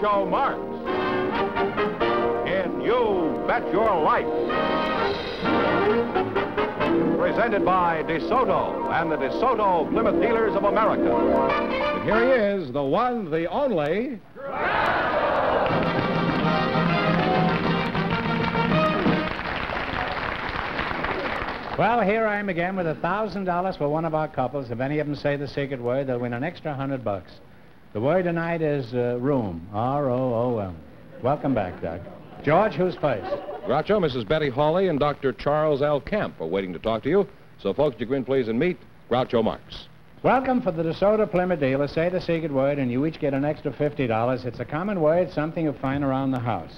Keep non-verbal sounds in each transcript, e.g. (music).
Groucho Marx in You Bet Your Life. Presented by DeSoto and the DeSoto Plymouth Dealers of America. And here he is, the one, the only. Well, here I am again with a thousand dollars for one of our couples. If any of them say the secret word, they'll win an extra hundred bucks. The word tonight is uh, room. R-O-O-M. Welcome back, Doug. George, who's first? Groucho, Mrs. Betty Hawley, and Dr. Charles L. Camp are waiting to talk to you. So, folks, you go in, please, and meet Groucho Marx. Welcome for the DeSoto Plymouth dealer. Say the secret word, and you each get an extra fifty dollars. It's a common word, something you find around the house.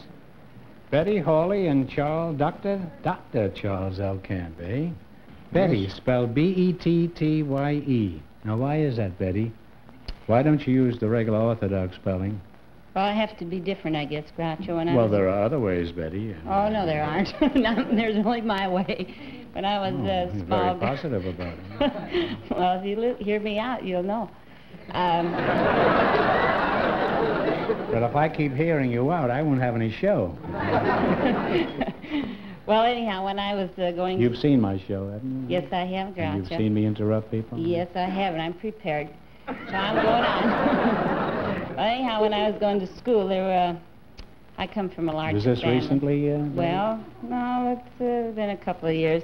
Betty Hawley and Charles, Doctor, Doctor Charles L. Camp, eh? Betty, spelled B-E-T-T-Y-E. Now, why is that, Betty? Why don't you use the regular Orthodox spelling? Well, I have to be different, I guess, Groucho. And I Well, there are other ways, Betty. Oh, no, there aren't. (laughs) There's only my way. When I was Oh, you're small very positive about it. (laughs) well, if you hear me out, you'll know. Um, But if I keep hearing you out, I won't have any show. (laughs) well, anyhow, when I was uh, going... You've seen my show, haven't you? Yes, I have, And You've seen me interrupt people? Yes, I have, and I'm prepared. I'm going on. well, anyhow, when I was going to school, there were... I come from a large Was this family. recently? Uh, Well, no, it's uh, been a couple of years.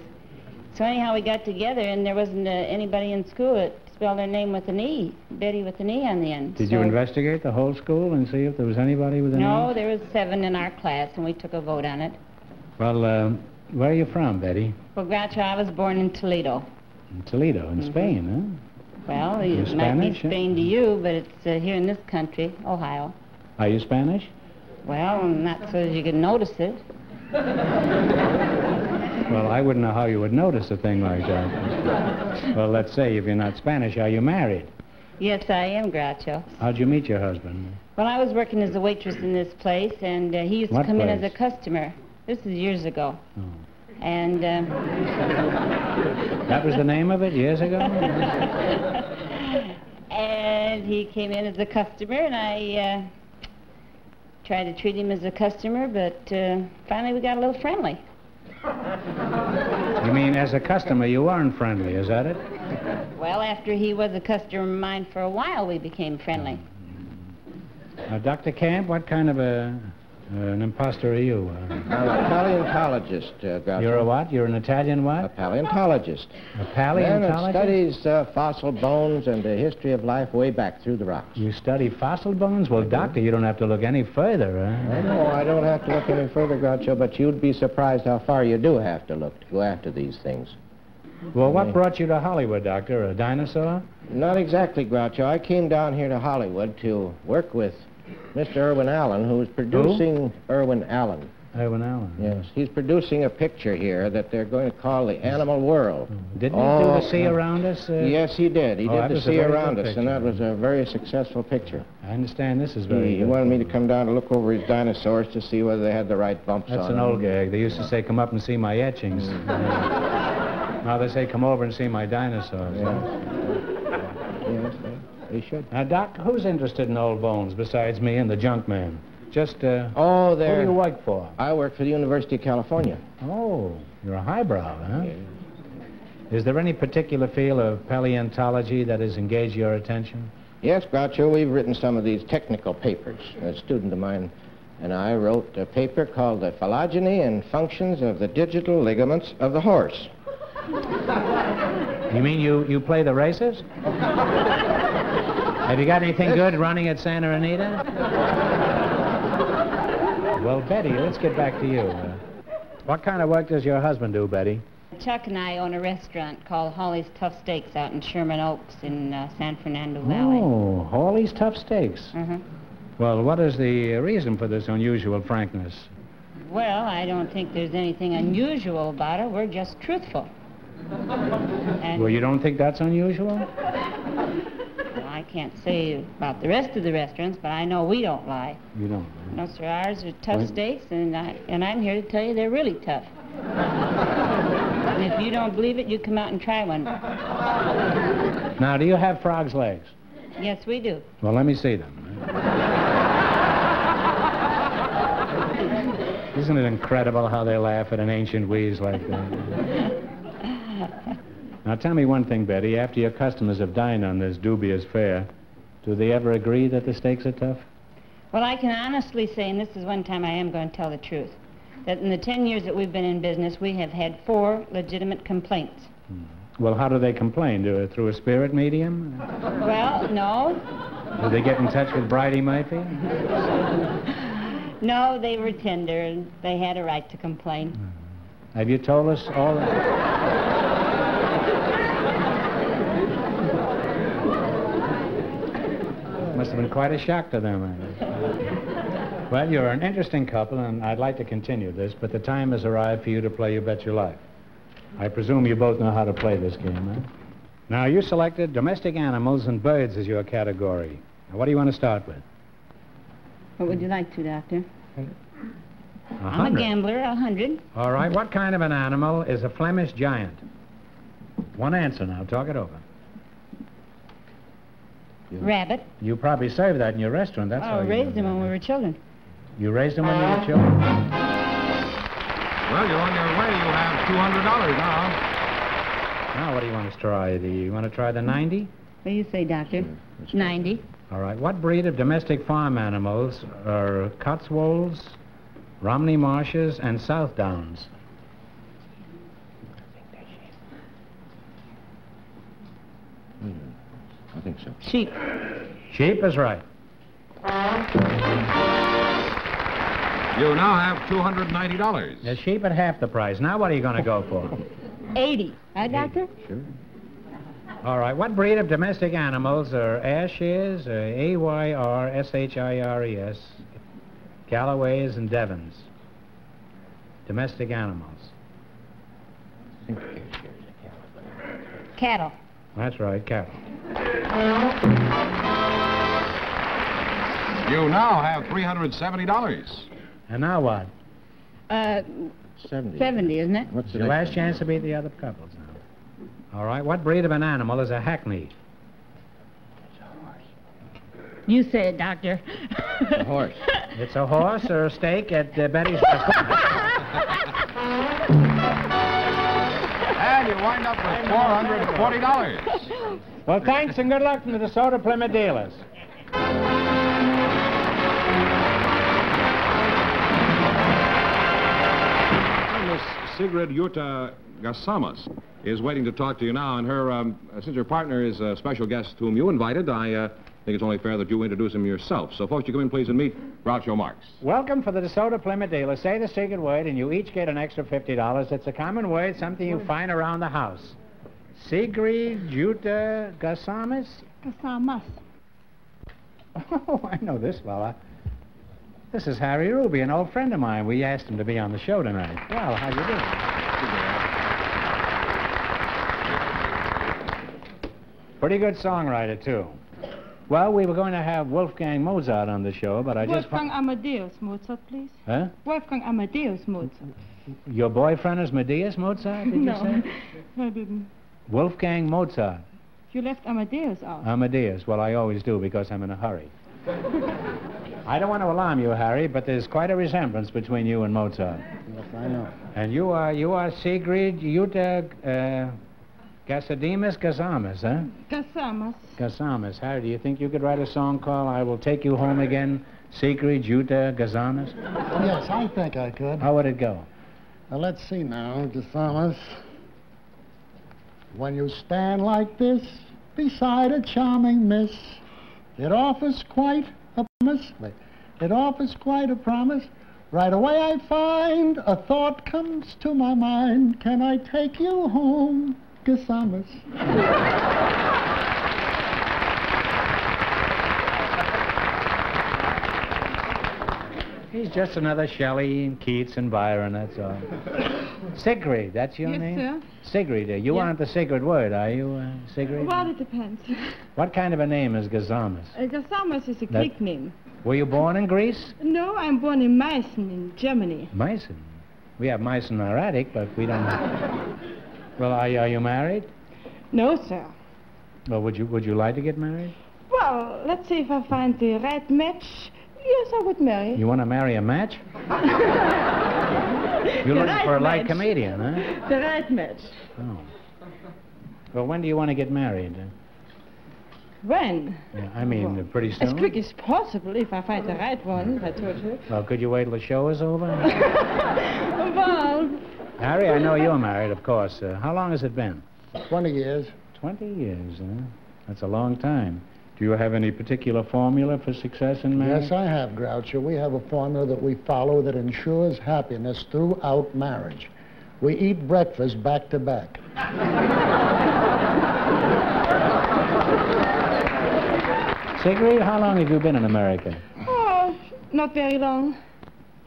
So anyhow, we got together, and there wasn't uh, anybody in school that spelled their name with an E, Betty with an E on the end. Did so you investigate the whole school and see if there was anybody with an No, E? No, there was seven in our class, and we took a vote on it. Well, uh, where are you from, Betty? Well, Groucho, I was born in Toledo. In Toledo, in Spain, Well, it might be? Spain to you, but it's uh, here in this country, Ohio. Are you Spanish? Well, not so as you can notice it. Well, I wouldn't know how you would notice a thing like that. well, let's say if you're not Spanish, are you married? Yes, I am, Groucho. How'd you meet your husband? Well, I was working as a waitress in this place, and uh, he used What to come in as a customer. This is years ago. Oh. And um, That was the name of it years ago? (laughs) and he came in as a customer, and I uh, tried to treat him as a customer, but uh, finally we got a little friendly. you mean as a customer you weren't friendly, is that it? Well, after he was a customer of mine for a while, we became friendly. Uh, Dr. Camp, what kind of a, uh, an imposter are you? Uh, I'm a paleontologist, uh, Groucho. you're a what? You're an Italian what? A paleontologist. A Man paleontologist? studies uh, fossil bones and the history of life way back through the rocks. You study fossil bones? Well, doctor, you don't have to look any further, huh? I know I don't have to look any further, Groucho, but you'd be surprised how far you do have to look to go after these things. Well, what brought you to Hollywood, doctor? A dinosaur? Not exactly, Groucho. I came down here to Hollywood to work with Mr. Irwin Allen, who's producing Irwin Allen. Irwin Allen. Yes, he's producing a picture here that they're going to call the Animal World. Didn't he Oh, do the sea uh, around us? Uh, Yes, he did. He Oh, did the sea around us, and that was a very successful picture. I understand this is very He, he wanted me to come down to look over his dinosaurs to see whether they had the right bumps That's on an them. old gag. They used to say, come up and see my etchings. (laughs) now they say, come over and see my dinosaurs. Yes, they, they should. Now, Doc, who's interested in old bones besides me and the junk man? Just, uh, Oh, there. who do you work for? I work for the University of California. Oh, you're a highbrow, huh? Is there any particular field of paleontology that has engaged your attention? Yes, Groucho, we've written some of these technical papers. A student of mine and I wrote a paper called The Phylogeny and Functions of the Digital Ligaments of the Horse. You mean you, you play the races? (laughs) Have you got anything good running at Santa Anita? well, Betty, let's get back to you. Uh, what kind of work does your husband do, Betty? Chuck and I own a restaurant called Hawley's Tough Steaks out in Sherman Oaks in uh, San Fernando Valley. Oh, Hawley's Tough Steaks. Uh-huh. Well, what is the reason for this unusual frankness? Well, I don't think there's anything unusual about it. We're just truthful. And Well, you don't think that's unusual? I can't say about the rest of the restaurants, but I know we don't lie. You don't. No, sir, ours are tough steaks, and, I, and I'm here to tell you they're really tough. and if you don't believe it, you come out and try one. Now, do you have frog's legs? Yes, we do. Well, let me see them. Isn't it incredible how they laugh at an ancient wheeze like that? Now tell me one thing, Betty. After your customers have dined on this dubious fare, do they ever agree that the steaks are tough? Well, I can honestly say, and this is one time I am going to tell the truth, that in the 10 years that we've been in business, we have had four legitimate complaints. Hmm. Well, how do they complain? Do through a spirit medium? Well, no. Do they get in touch with Bridey Murphy? No, they were tender, and they had a right to complain. Hmm. Have you told us all Must have been quite a shock to them. (laughs) Well, you're an interesting couple, and I'd like to continue this, but the time has arrived for you to play You Bet Your Life. I presume you both know how to play this game, huh? Now, you selected domestic animals and birds as your category. Now, what do you want to start with? What would you like to, Doctor? A I'm a gambler, a hundred. All right, what kind of an animal is a Flemish giant? One answer now, talk it over. Rabbit. You probably served that in your restaurant, that's how Oh, you raised them when we were children. You raised them when you were uh, children? Well, you're on your way. You have $200 now. Now, what do you want to try? Do you want to try the 90? What do you say, Doctor? Let's 90. All right, what breed of domestic farm animals are Cotswolds, Romney Marshes, and South Downs? I think so. Sheep. Sheep is right. You now have $290. The sheep at half the price. Now, what are you going to go for? (laughs) 80. Huh, Doctor? Sure. All right, what breed of domestic animals are Ayrshire's, uh, A-Y-R-S-H-I-R-E-S, Galloways, and Devons? Domestic animals. I think here's, here's a caliber. Cattle. That's right, cattle. You now have $370. And now what? Uh, 70. 70, isn't it? What's the Your last chance to beat the other couples now. All right, what breed of an animal is a hackney? Horse. You say it, Doctor. A horse. (laughs) It's a horse or a steak at uh, Betty's restaurant. And you wind up with (laughs) $440. Well, thanks and good luck to the DeSoto Plymouth dealers. Miss Sigrid Jutta Gasamas is waiting to talk to you now, and her, um, uh, since her partner is a special guest whom you invited, I uh, think it's only fair that you introduce him yourself. So, folks, you come in, please, and meet Groucho Marx. Welcome for the DeSoto Plymouth dealers. Say the secret word, and you each get an extra $50. It's a common word, something you find around the house. Sigrid Jutta Gasamas? Kasamas. Oh, I know this fella. This is Harry Ruby, an old friend of mine. We asked him to be on the show tonight. Well, how you doing? Pretty good songwriter, too. Well, we were going to have Wolfgang Mozart on the show, but I just... Wolfgang Amadeus Mozart, please. Huh? Wolfgang Amadeus Mozart. Your boyfriend is Medeus Mozart, did you say? (laughs) I didn't. Wolfgang Mozart. You left Amadeus out. Amadeus. Well, I always do because I'm in a hurry. I don't want to alarm you, Harry, but there's quite a resemblance between you and Mozart. Yes, I know. And you are you are Sigrid Jutta uh, Gasademus Gazamas, huh? Kasamas. Gazamas. Harry, do you think you could write a song called "I Will Take You Home Again"? Sigrid Jutta Gazamas. Yes, I think I could. How would it go? Now, let's see now, DeSamas. When you stand like this beside a charming miss, it offers quite a promise. Wait, It offers quite a promise. Right away I find a thought comes to my mind. Can I take you home, Gasamas? He's just another Shelley and Keats and Byron, that's all. (laughs) Sigrid, that's your Yes, name? sir. Sigrid, uh, you Yeah. aren't the Sigrid word, are you, uh, Sigrid? Well, it depends. (laughs) What kind of a name is Gazamas? Uh, Gasamas is a That- Greek name. Were you born in Greece? No, I'm born in Meissen in Germany. Meissen. We have mice in our attic, but we don't. (laughs) well, are you, are you married? No, sir. Well, would you would you like to get married? Well, let's see if I find the right match. Yes, I would marry. You want to marry a match? (laughs) You're The looking right for a light match. comedian, huh? The right match. Oh. Well, when do you want to get married? When? Yeah, I mean, uh, pretty soon. As quick as possible if I find the right one, I told you. Well, could you wait till the show is over? (laughs) Well, Harry, I know you're married, of course. Uh, how long has it been? 20 years. 20 years, huh? That's a long time. Do you have any particular formula for success in marriage? Yes, I have, Groucho. We have a formula that we follow that ensures happiness throughout marriage. We eat breakfast back to back. (laughs) Sigrid, how long have you been in America? oh, not very long.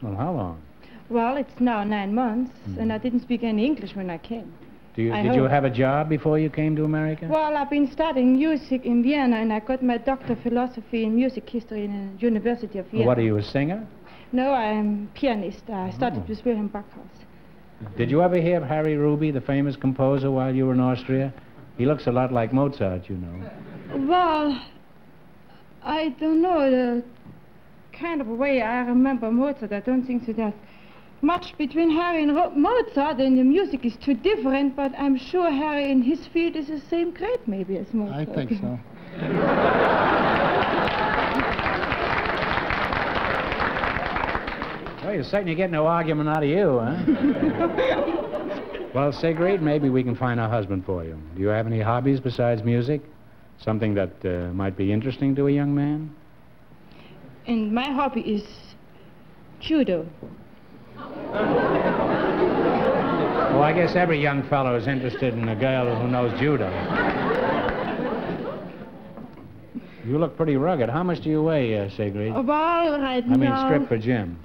Well, how long? Well, it's now nine months, and I hmm. didn't speak any English when I came. Do you, I did you have a job before you came to America? Well, I've been studying music in Vienna, and I got my doctor of philosophy in music history in the University of Vienna. What are you, a singer? No, I'm a pianist. I studied Oh. with Wilhelm Backhaus. Did you ever hear of Harry Ruby, the famous composer, while you were in Austria? He looks a lot like Mozart, you know. Well, I don't know the kind of way I remember Mozart. I don't think so that much between Harry and Ro- Mozart, and the music is too different. But I'm sure Harry in his field is the same great, maybe as Mozart. I Mozart. think so. (laughs) Well, you're certainly get no argument out of you, huh? (laughs) well, Sigrid, maybe we can find a husband for you. Do you have any hobbies besides music? Something that uh, might be interesting to a young man? And my hobby is judo. Well, I guess every young fellow is interested in a girl who knows judo. You look pretty rugged. How much do you weigh, uh, Sigrid? Well, right now... I mean, strip for gym.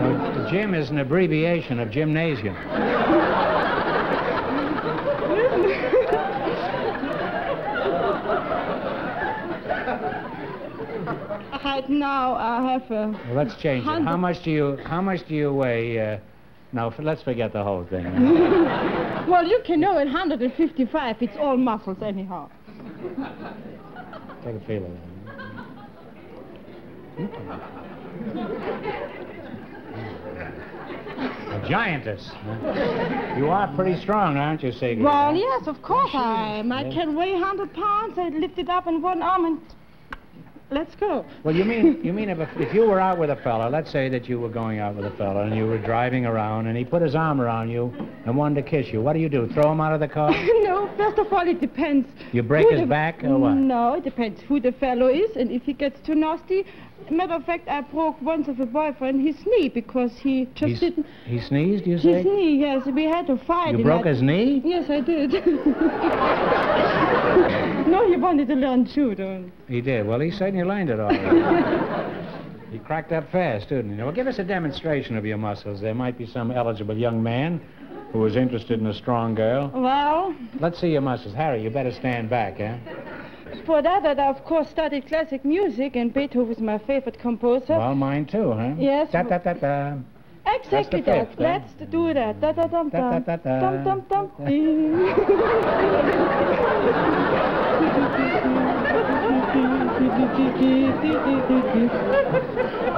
Uh, gym is an abbreviation of gymnasium. Right now, I have a. Well, let's change it. How much do you How much do you weigh? Uh, no, let's forget the whole thing. (laughs) Well, you can know at 155. It's all muscles, anyhow. Take a feel of it. A giantess. huh? You are pretty strong, aren't you, Sigrid? Well, yes, of course I am. I can weigh 100 pounds. I lift it up in one arm and let's go. Well, you mean you mean if, if you were out with a fella, let's say that you were going out with a fella and you were driving around and he put his arm around you and wanted to kiss you, what do you do? Throw him out of the car? (laughs) no, first of all, it depends. You break his the- back or what? No, it depends who the fellow is and if he gets too nasty. Matter of fact, I broke once of a boyfriend his knee because he just He's- didn't. He sneezed, you say? His knee, yes, we had to fight. You broke his knee? Yes, I did. (laughs) no, he wanted to learn judo. He did. Well, he certainly learned it all right. (laughs) he cracked up fast, didn't he? Well, give us a demonstration of your muscles. There might be some eligible young man who is interested in a strong girl. Well, Let's see your muscles. Harry, you better stand back, eh? For that, I of course studied classic music, and Beethoven is my favorite composer. Well, mine too, huh? Yes. Da da da da. exactly that. fifth? Let's do that. Da da dum Da, dum da, da, dum dum dum. (laughs) da. (laughs)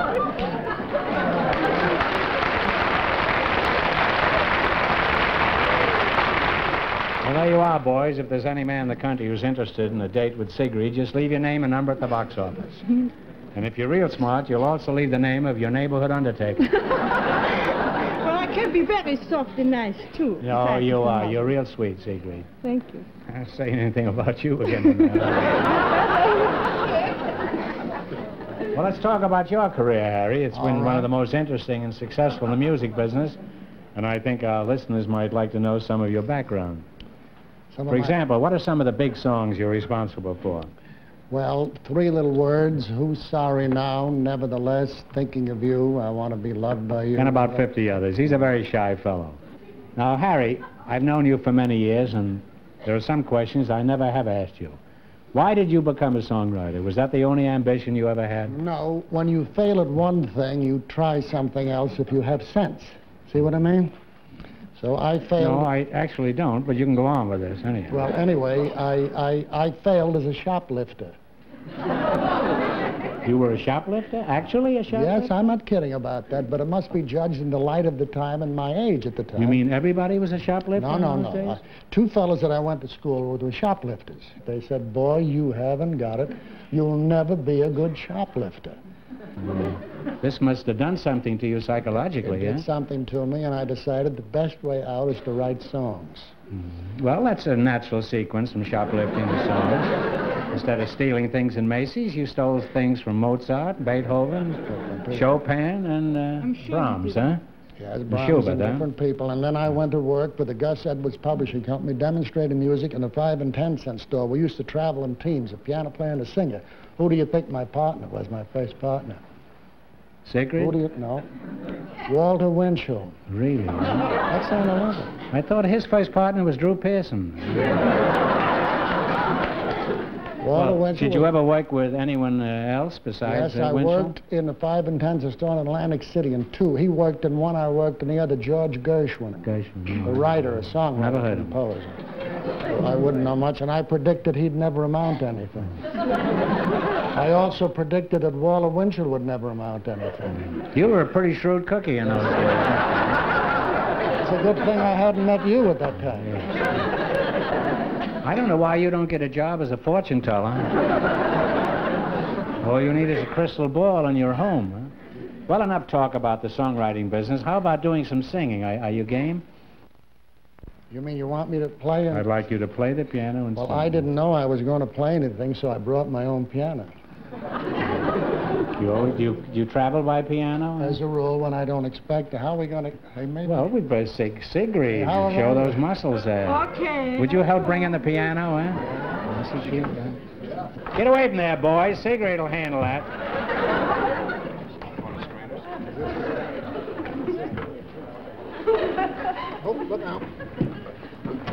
Well, there you are, boys. If there's any man in the country who's interested in a date with Sigrid, just leave your name and number at the box office. (laughs) and if you're real smart, you'll also leave the name of your neighborhood undertaker. (laughs) Well, I can be very soft and nice too. oh, you are. You're real sweet, Sigrid. Thank you. Can't say anything about you again. (laughs) well, let's talk about your career, Harry. It's All been one of the most interesting and successful in the music business, and I think our listeners might like to know some of your background. Some For example, what are some of the big songs you're responsible for? Well, three little words. Who's sorry now? Nevertheless, thinking of you. I want to be loved by you. And about 50 others. He's a very shy fellow. Now, Harry, I've known you for many years, and there are some questions I never have asked you. Why did you become a songwriter? Was that the only ambition you ever had? No, when you fail at one thing, you try something else if you have sense. See what I mean? So I failed. No, I actually don't, but you can go on with this anyhow. Well, anyway, I, I, I failed as a shoplifter. (laughs) You were a shoplifter? Actually a shoplifter? Yes, I'm not kidding about that, but it must be judged in the light of the time and my age at the time. You mean everybody was a shoplifter No, in no, no. Uh, two fellows that I went to school with were shoplifters. They said, boy, you haven't got it. You'll never be a good shoplifter. This must have done something to you psychologically, It did huh? something to me, and I decided the best way out is to write songs. Well, that's a natural sequence from shoplifting to songs. Instead of stealing things in Macy's, you stole things from Mozart, Beethoven, Chopin, and I'm uh, sure you Brahms, huh? Yes, Brahms Schubert, and huh? different people. And then I went to work for the Gus Edwards Publishing Company, demonstrating music in a five and ten cent store. We used to travel in teams, a piano player and a singer. Who do you think my partner was, my first partner? Sigrid? Who do you know? Walter Winchell. Really? That's on the level. I thought his first partner was Drew Pearson. Walter Well, Winchell. did you ever work with anyone uh, else besides Yes, uh, I worked in the five and ten cent store in Atlantic City in two. He worked in one, I worked in the other, George Gershwin. Gershwin. A writer, a songwriter, Never heard of him. composer. I wouldn't know much, and I predicted he'd never amount to anything. I also predicted that Walter Winchell would never amount to anything. You were a pretty shrewd cookie in those days. It's a good thing I hadn't met you at that time. I don't know why you don't get a job as a fortune teller. All you need is a crystal ball and you're home. Huh? Well, enough talk about the songwriting business. How about doing some singing? Are, are you game? You mean you want me to play? I'd like you to play the piano and Well, sing. I didn't know I was going to play anything, so I brought my own piano. You, always, you, you travel by piano? As a rule, when I don't expect to, how are we going to... Hey, maybe... Well, we'd better sig Sigrid. How Show about- those muscles there. Okay. Would you help bring in the piano, eh? huh? This is cute, huh? Get away from there, boys. Sigrid will handle that. Oh, look out.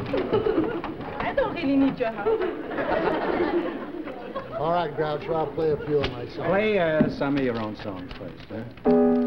(laughs) I don't really need your help. All right, Groucho, I'll play a few of my songs. Play uh, some of your own songs first, huh?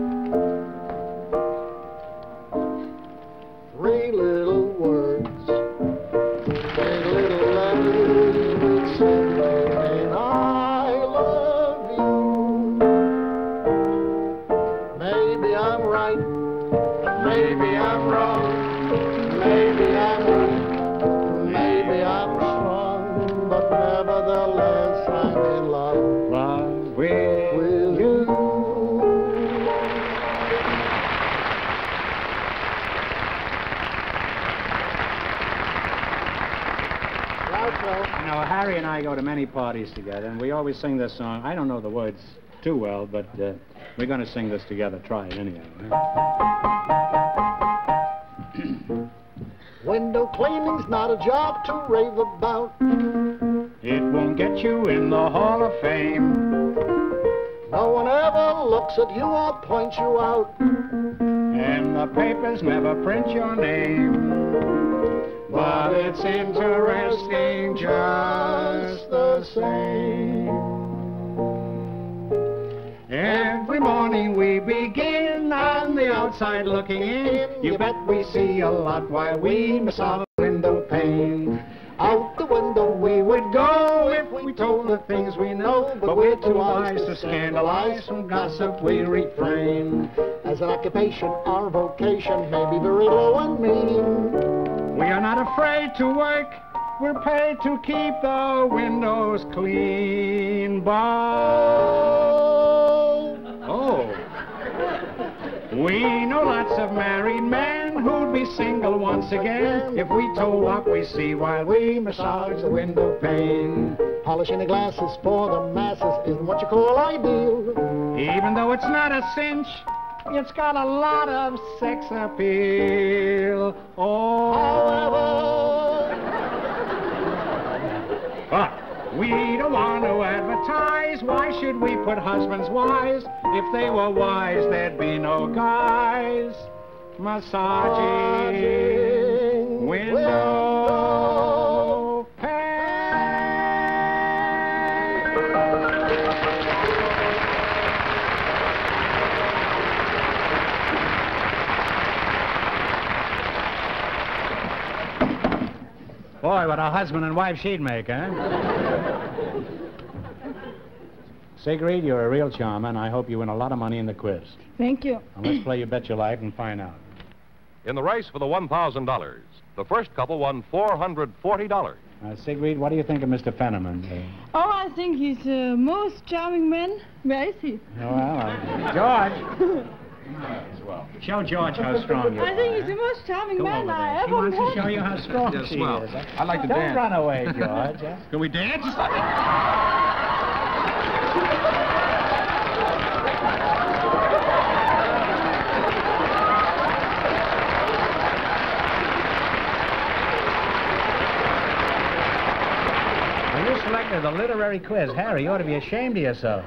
Together, and we always sing this song. I don't know the words too well, but uh, we're going to sing this together. Try it anyhow. huh? (clears throat) Window cleaning's not a job to rave about. It won't get you in the Hall of Fame, No one ever looks at you or points you out. The papers never print your name. But it's interesting just the same. Every morning we begin on the outside looking in. You bet we see a lot while we miss our window pane. Out the window we would Would go if we told the things we know, but we're too wise to scandalize. From gossip we refrain. As an occupation, our vocation may be very low and mean. We are not afraid to work. We're paid to keep the windows clean. But oh, we know lots of married men who'd be single once again if we told what we see while we massage the window pane. Polishing the glasses for the masses isn't what you call ideal. Even though it's not a cinch, it's got a lot of sex appeal. Oh, However, but we don't want to advertise. Why should we put husbands wise? If they were wise, there'd be no guys. Massaging window Boy, what a husband and wife she'd make, huh? Sigrid, you're a real charmer, and I hope you win a lot of money in the quiz. Thank you. Now, let's play You Bet Your Life and find out. In the race for the $1,000, the first couple won $440. Uh, Sigrid, what do you think of Mr. Fenneman? Uh, Oh, I think he's the most charming man. Where is he? well, (laughs) uh, George. Show George how strong you are. I think he's the most charming Come man over I there. She ever wants to show you how strong Yes, she well, is. I'd like to Don't dance. run away, George. huh? (laughs) Can we dance? Well, you selected the literary quiz. Harry, you ought to be ashamed of yourself.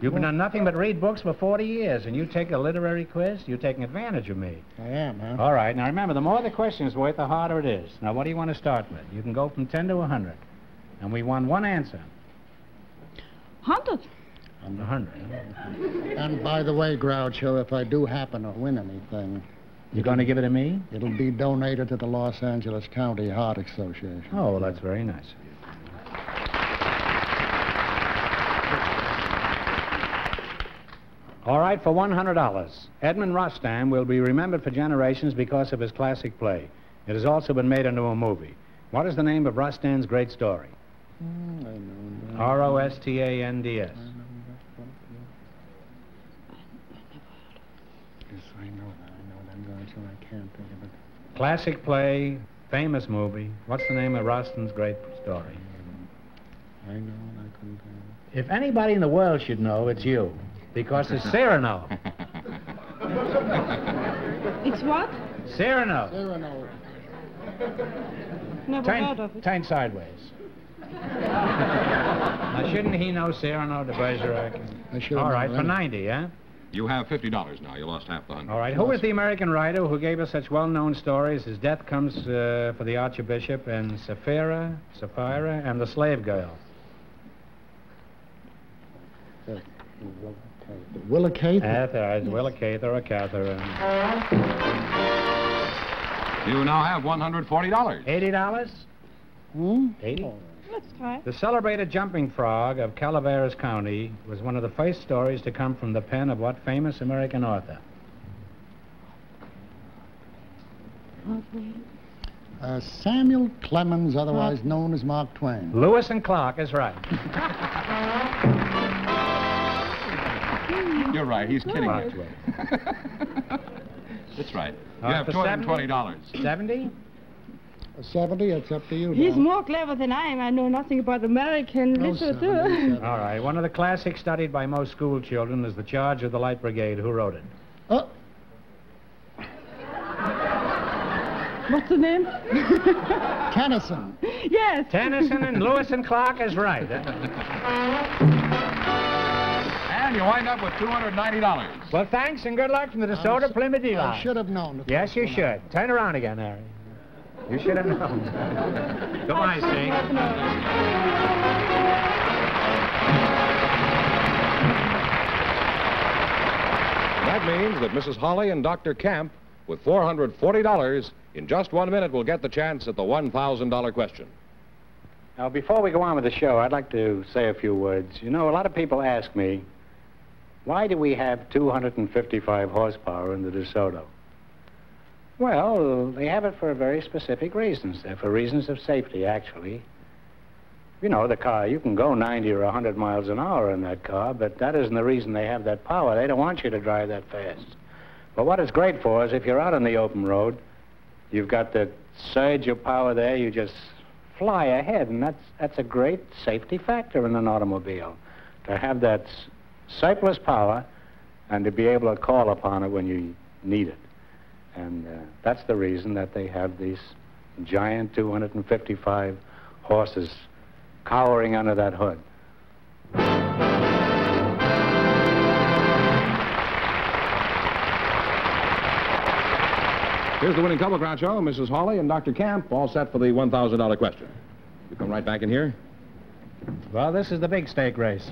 You've done nothing but read books for 40 years, and you take a literary quiz? You're taking advantage of me. I am, huh? All right. Now, remember, the more the question's worth, the harder it is. Now, what do you want to start with? You can go from 10 to 100. And we want one answer. Hundred. A 100. And by the way, Groucho, if I do happen to win anything, You're going to give it to me? it'll be donated to the Los Angeles County Heart Association. Oh, well, that's very nice of you. All right, for $100. Edmond Rostand will be remembered for generations because of his classic play. It has also been made into a movie. What is the name of Rostand's great story? Mm, I know that. R O S T A N D S. I know that. I know that, Groucho. I can't think of it. Classic play, famous movie. What's the name of Rostand's great story? I know, and I couldn't think of it. If anybody in the world should know, it's you. Because it's (laughs) Cyrano. It's what? Cyrano. it. Cyrano. Never heard of Turn, it. turn sideways. (laughs) now, shouldn't he know Cyrano de Bergerac? I should have All known right, for that. 90, huh? You have $50 now. You lost half the hundred. All right. Who was the American writer who gave us such well-known stories as Death Comes uh, for the Archbishop and Sapphira, Sapphira, and The Slave Girl? Willa Kate? That's all right. Willa Cather or Catherine. You now have $140. $80? Hmm? 80 Let's try. The celebrated jumping frog of Calaveras County was one of the first stories to come from the pen of what famous American author? Uh, Samuel Clemens, otherwise known as Mark Twain. Lewis and Clark is right. (laughs) You're right. He's kidding Mark you. (laughs) That's right. You Uh, have for 70? $220. 70? Uh, 70, it's up to you. He's Don. more clever than I am. I know nothing about American No, literature. 70, All right. One of the classics studied by most school children is The Charge of the Light Brigade. Who wrote it? Oh, What's the name? (laughs) Tennyson. yes. Tennyson and (laughs) Lewis and Clark is right. And you wind up with $290. Well, thanks and good luck from the DeSoto Plymouth I Dealer. should have known. Yes, you one. should. Turn around again, Harry. You should have known. (laughs) Goodbye, Sing. That means that Mrs. Hawley and Dr. Camp, with $440, in just one minute will get the chance at the $1,000 question. Now, before we go on with the show, I'd like to say a few words. You know, a lot of people ask me, why do we have 255 horsepower in the DeSoto? Well, they have it for very specific reasons. They're for reasons of safety, actually. You know, the car, you can go 90 or 100 miles an hour in that car, but that isn't the reason they have that power. They don't want you to drive that fast. But what it's great for is if you're out on the open road, you've got the surge of power there, you just fly ahead, and that's, that's a great safety factor in an automobile. To have that surplus power and to be able to call upon it when you need it. And uh, that's the reason that they have these giant 255 horses cowering under that hood. Here's the winning couple, Groucho, Mrs. Hawley and Dr. Camp, all set for the $1,000 question. You come right back in here. Well, this is the big stake race.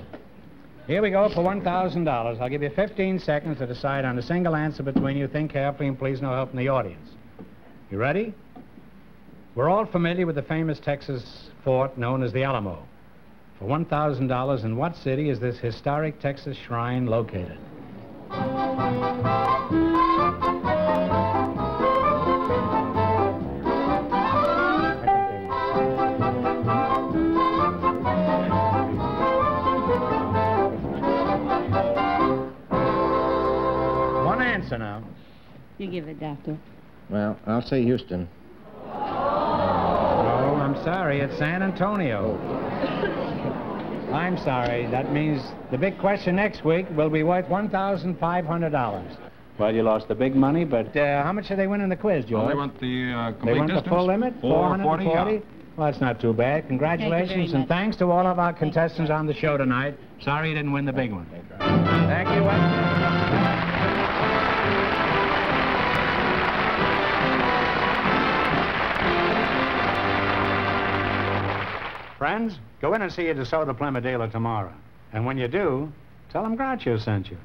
Here we go for $1,000. I'll give you 15 seconds to decide on a single answer between you. Think carefully and please no help from the audience. You ready? We're all familiar with the famous Texas fort known as the Alamo. For $1,000, in what city is this historic Texas shrine located? Give it, Doctor. Well, I'll say Houston. Oh, I'm sorry. It's San Antonio. (laughs) I'm sorry. That means the big question next week will be worth $1,500. Well, you lost the big money, but uh, how much did they win in the quiz, George? Well, they went the uh, complete They went distance. the full limit? 440, 440? yeah. Well, that's not too bad. Congratulations, and much. thanks to all of our contestants on the show tonight. Sorry you didn't win the big one. Thank you. Wes. Friends, go in and see a DeSoto Plymouth dealer tomorrow. And when you do, tell them Groucho sent you.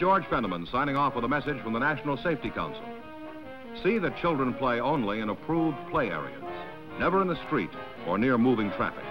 George Fenneman signing off with a message from the National Safety Council. See that children play only in approved play areas, never in the street or near moving traffic.